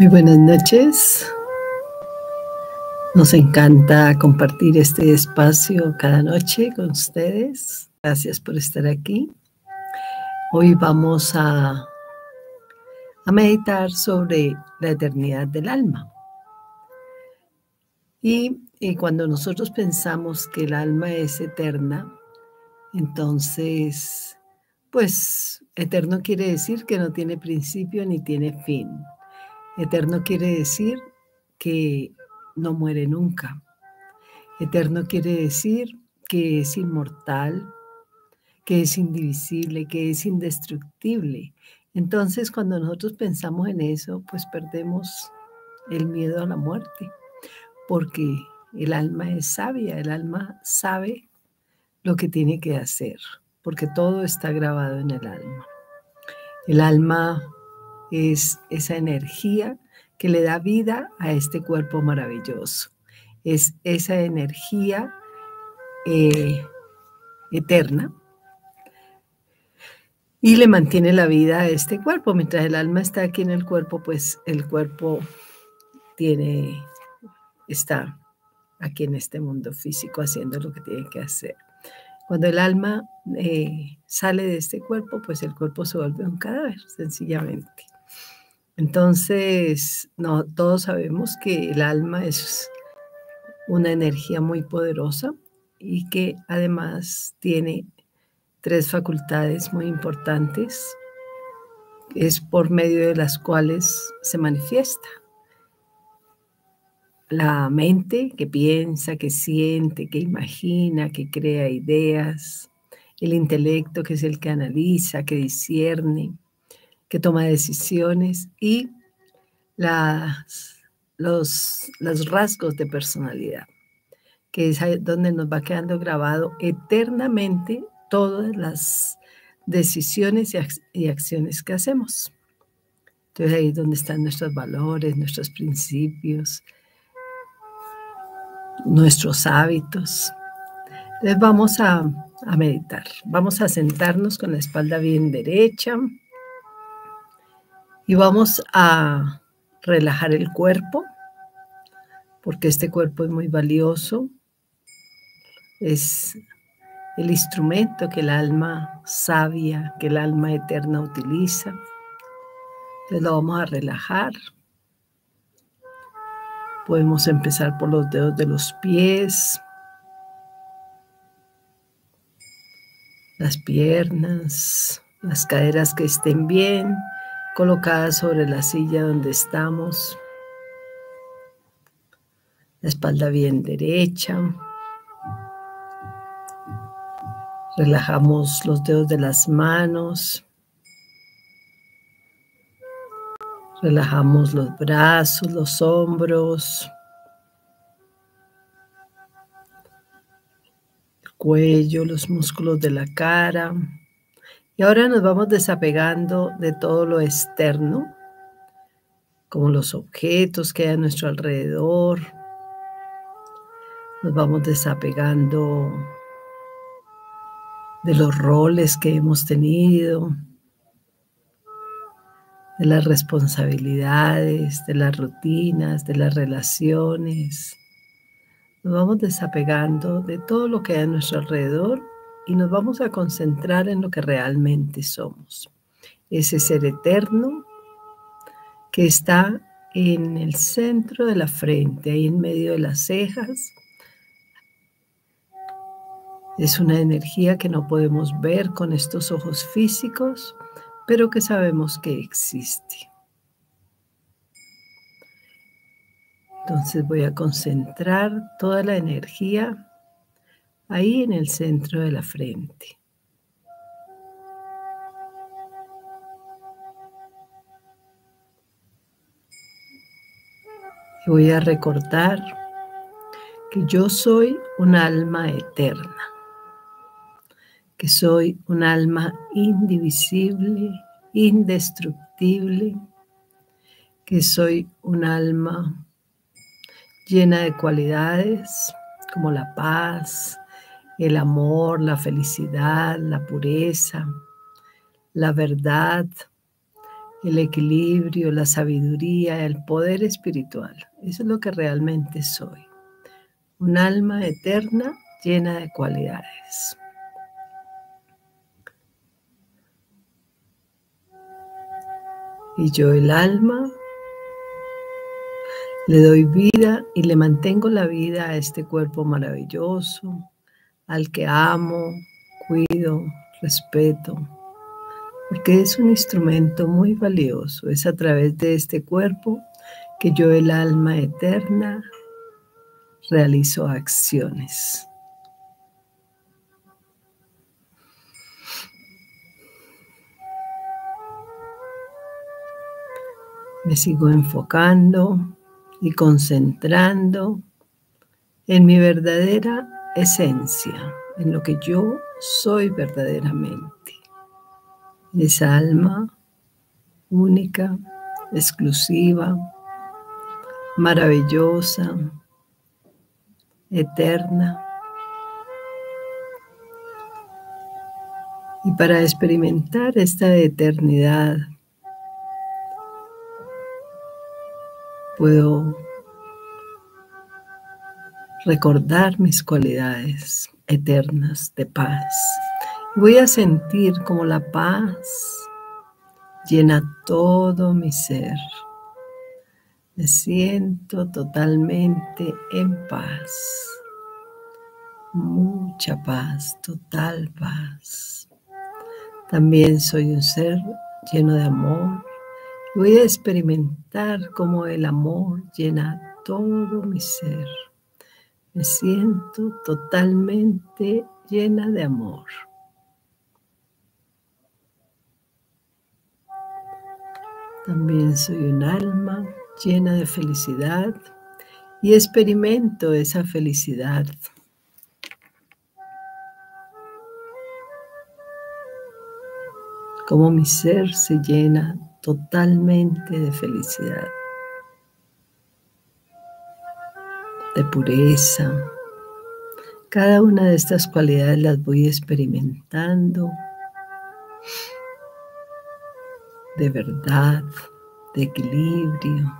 Muy buenas noches. Nos encanta compartir este espacio cada noche con ustedes. Gracias por estar aquí. Hoy vamos a, a meditar sobre la eternidad del alma. Y, y cuando nosotros pensamos que el alma es eterna, entonces, pues eterno quiere decir que no tiene principio ni tiene fin. Eterno quiere decir que no muere nunca. Eterno quiere decir que es inmortal, que es indivisible, que es indestructible. Entonces, cuando nosotros pensamos en eso, pues perdemos el miedo a la muerte, porque el alma es sabia, el alma sabe lo que tiene que hacer, porque todo está grabado en el alma. El alma es esa energía que le da vida a este cuerpo maravilloso. Es esa energía eh, eterna y le mantiene la vida a este cuerpo. Mientras el alma está aquí en el cuerpo, pues el cuerpo tiene, está aquí en este mundo físico haciendo lo que tiene que hacer. Cuando el alma eh, sale de este cuerpo, pues el cuerpo se vuelve un cadáver, sencillamente. Entonces, no, todos sabemos que el alma es una energía muy poderosa y que además tiene tres facultades muy importantes, es por medio de las cuales se manifiesta. La mente que piensa, que siente, que imagina, que crea ideas. El intelecto que es el que analiza, que discierne, que toma decisiones y las, los, los rasgos de personalidad, que es donde nos va quedando grabado eternamente todas las decisiones y, acciones que hacemos. Entonces ahí es donde están nuestros valores, nuestros principios, nuestros hábitos. Entonces vamos a, a meditar. Vamos a sentarnos con la espalda bien derecha, y vamos a relajar el cuerpo, porque este cuerpo es muy valioso. Es el instrumento que el alma sabia, que el alma eterna utiliza. Entonces lo vamos a relajar. Podemos empezar por los dedos de los pies, las piernas, las caderas que estén bien, colocada sobre la silla donde estamos, la espalda bien derecha. Relajamos los dedos de las manos. Relajamos los brazos, los hombros, el cuello, los músculos de la cara. Y ahora nos vamos desapegando de todo lo externo, como los objetos que hay a nuestro alrededor. Nos vamos desapegando de los roles que hemos tenido, de las responsabilidades, de las rutinas, de las relaciones. Nos vamos desapegando de todo lo que hay a nuestro alrededor y nos vamos a concentrar en lo que realmente somos. Ese ser eterno que está en el centro de la frente, ahí en medio de las cejas. Es una energía que no podemos ver con estos ojos físicos, pero que sabemos que existe. Entonces voy a concentrar toda la energía ahí en el centro de la frente. Voy a recordar que yo soy un alma eterna, que soy un alma indivisible, indestructible, que soy un alma llena de cualidades como la paz, el amor, la felicidad, la pureza, la verdad, el equilibrio, la sabiduría, el poder espiritual. Eso es lo que realmente soy. Un alma eterna llena de cualidades. Y yo el alma le doy vida y le mantengo la vida a este cuerpo maravilloso, al que amo, cuido, respeto, porque es un instrumento muy valioso. Es a través de este cuerpo que yo, el alma eterna, realizo acciones. Me sigo enfocando y concentrando en mi verdadera esencia, en lo que yo soy verdaderamente. Esa alma única, exclusiva, maravillosa, eterna. Y para experimentar esta eternidad, puedo recordar mis cualidades eternas de paz. Voy a sentir como la paz llena todo mi ser. Me siento totalmente en paz. Mucha paz, total paz. También soy un ser lleno de amor Voy a experimentar cómo el amor llena todo mi ser. Me siento totalmente llena de amor. También soy un alma llena de felicidad y experimento esa felicidad. Como mi ser se llena totalmente de felicidad, de pureza. Cada una de estas cualidades las voy experimentando de verdad, de equilibrio,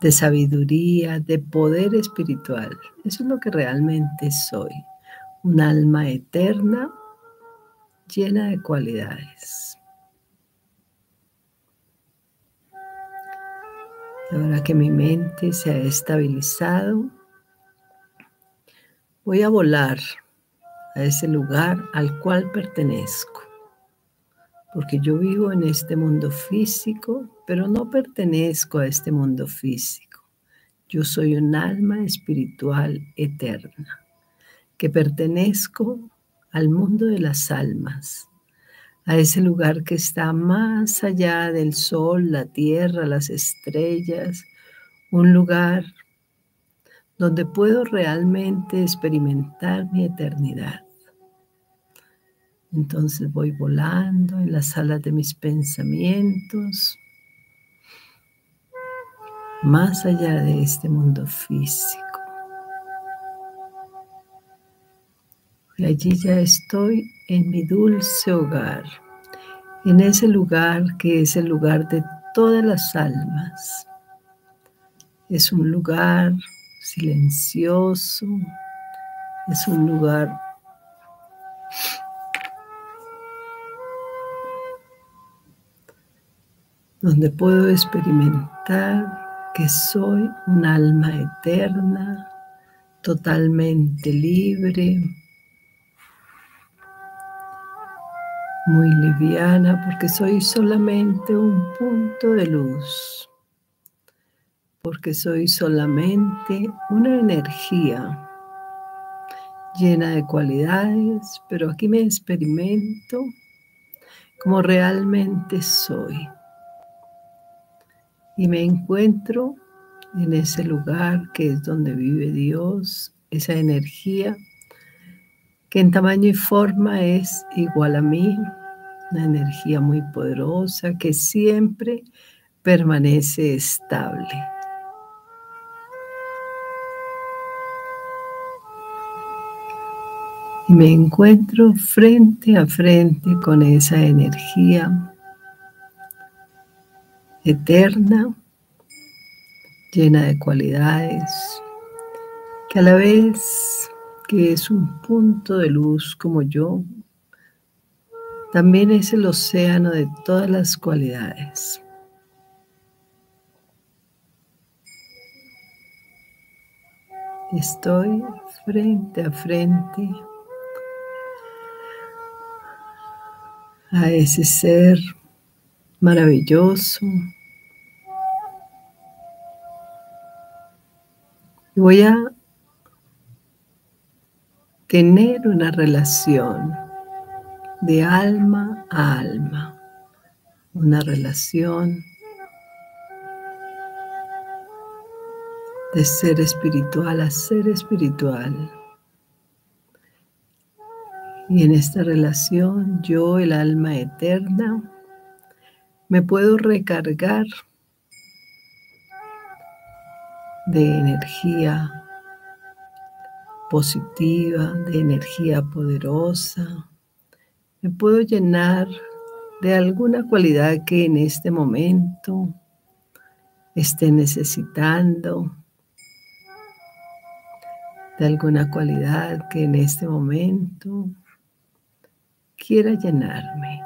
de sabiduría, de poder espiritual. Eso es lo que realmente soy, un alma eterna llena de cualidades. Ahora que mi mente se ha estabilizado, voy a volar a ese lugar al cual pertenezco. Porque yo vivo en este mundo físico, pero no pertenezco a este mundo físico. Yo soy un alma espiritual eterna, que pertenezco al mundo de las almas, a ese lugar que está más allá del sol, la tierra, las estrellas, un lugar donde puedo realmente experimentar mi eternidad. Entonces voy volando en las alas de mis pensamientos, más allá de este mundo físico. Y allí ya estoy en mi dulce hogar, en ese lugar que es el lugar de todas las almas. Es un lugar silencioso, es un lugar donde puedo experimentar que soy un alma eterna, totalmente libre, muy liviana porque soy solamente un punto de luz, porque soy solamente una energía llena de cualidades, pero aquí me experimento como realmente soy. Y me encuentro en ese lugar que es donde vive Dios, esa energía que en tamaño y forma es igual a mí, una energía muy poderosa que siempre permanece estable. Y me encuentro frente a frente con esa energía eterna, llena de cualidades, que a la vez que es un punto de luz como yo, también es el océano de todas las cualidades. Estoy frente a frente a ese ser maravilloso. Voy a tener una relación de alma a alma, una relación de ser espiritual a ser espiritual. Y en esta relación yo, el alma eterna, me puedo recargar de energía positiva, de energía poderosa. Me puedo llenar de alguna cualidad que en este momento esté necesitando, de alguna cualidad que en este momento quiera llenarme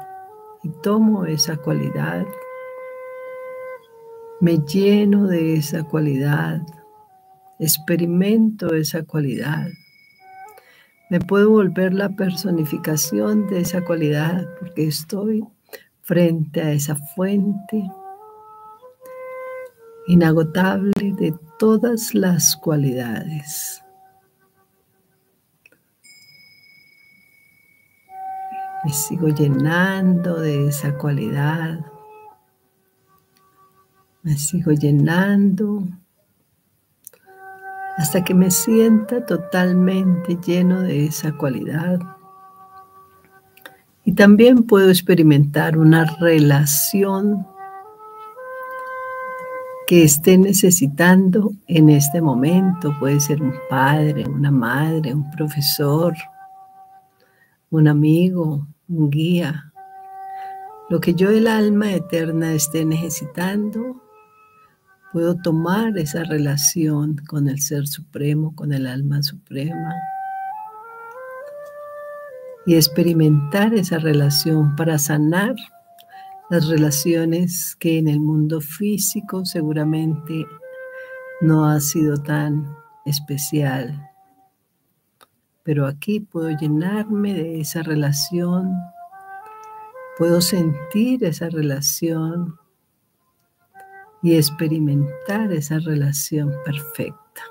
y tomo esa cualidad, me lleno de esa cualidad, experimento esa cualidad. Me puedo volver la personificación de esa cualidad porque estoy frente a esa fuente inagotable de todas las cualidades. Me sigo llenando de esa cualidad. Me sigo llenando hasta que me sienta totalmente lleno de esa cualidad. Y también puedo experimentar una relación que esté necesitando en este momento. Puede ser un padre, una madre, un profesor, un amigo, un guía. Lo que yo, el alma eterna, esté necesitando, puedo tomar esa relación con el Ser Supremo, con el alma suprema y experimentar esa relación para sanar las relaciones que en el mundo físico seguramente no ha sido tan especial. Pero aquí puedo llenarme de esa relación, puedo sentir esa relación y experimentar esa relación perfecta,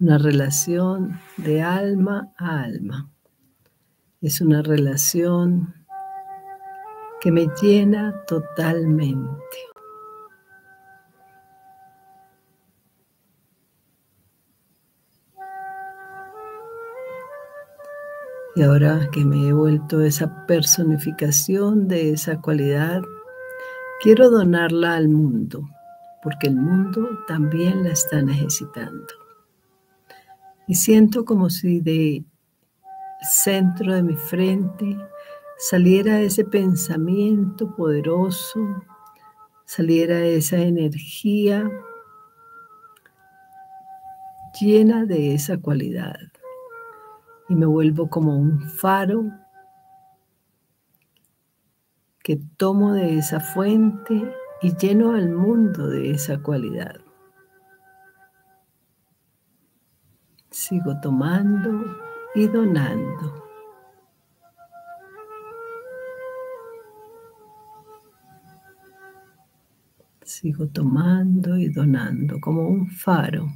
una relación de alma a alma. Es una relación que me llena totalmente. Y ahora que me he vuelto esa personificación de esa cualidad, quiero donarla al mundo, porque el mundo también la está necesitando. Y siento como si de centro de mi frente saliera ese pensamiento poderoso, saliera esa energía llena de esa cualidad y me vuelvo como un faro que tomo de esa fuente y lleno al mundo de esa cualidad. Sigo tomando y donando. Sigo tomando y donando como un faro,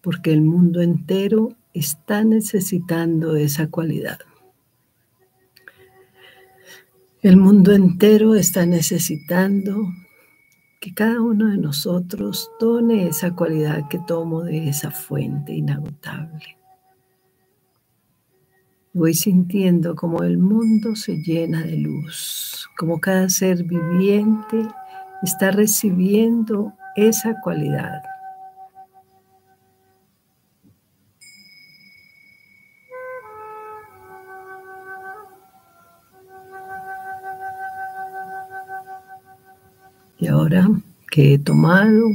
porque el mundo entero está necesitando esa cualidad. El mundo entero está necesitando que cada uno de nosotros tome esa cualidad que tomo de esa fuente inagotable. Voy sintiendo como el mundo se llena de luz, como cada ser viviente está recibiendo esa cualidad Y ahora que he tomado,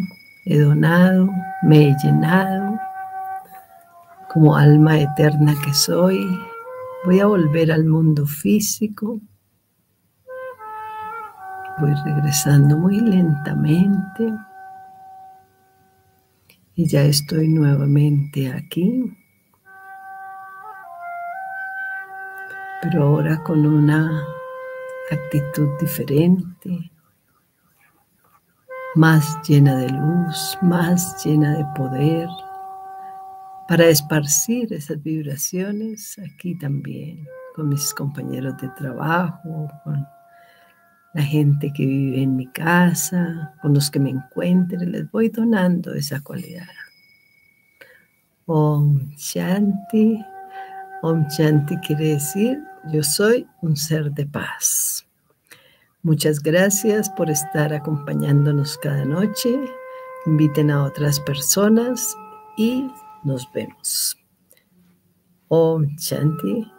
he donado, me he llenado, como alma eterna que soy, voy a volver al mundo físico. Voy regresando muy lentamente y ya estoy nuevamente aquí. Pero ahora con una actitud diferente, más llena de luz, más llena de poder, para esparcir esas vibraciones aquí también, con mis compañeros de trabajo, con la gente que vive en mi casa, con los que me encuentre, les voy donando esa cualidad. Om Shanti. Om Shanti quiere decir yo soy un ser de paz. Muchas gracias por estar acompañándonos cada noche. Inviten a otras personas y nos vemos. Om Shanti.